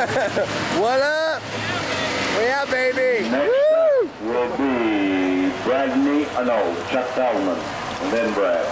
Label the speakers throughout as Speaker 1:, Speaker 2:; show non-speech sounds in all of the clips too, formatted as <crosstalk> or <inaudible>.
Speaker 1: <laughs> what up? We out, baby.
Speaker 2: Next
Speaker 1: Woo!
Speaker 2: up will be Brad uh, no, Chuck Feldmann, and then Brad.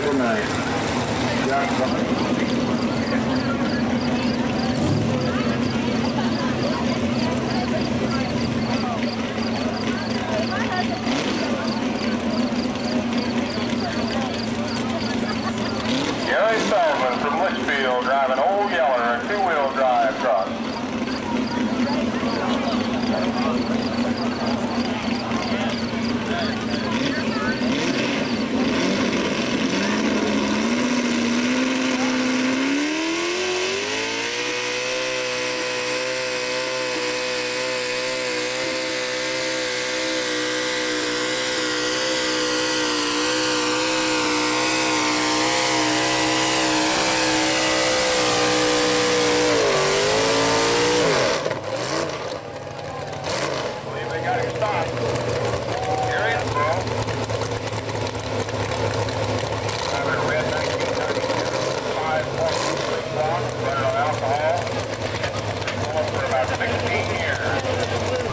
Speaker 2: October night. Jack From Litchfield. back.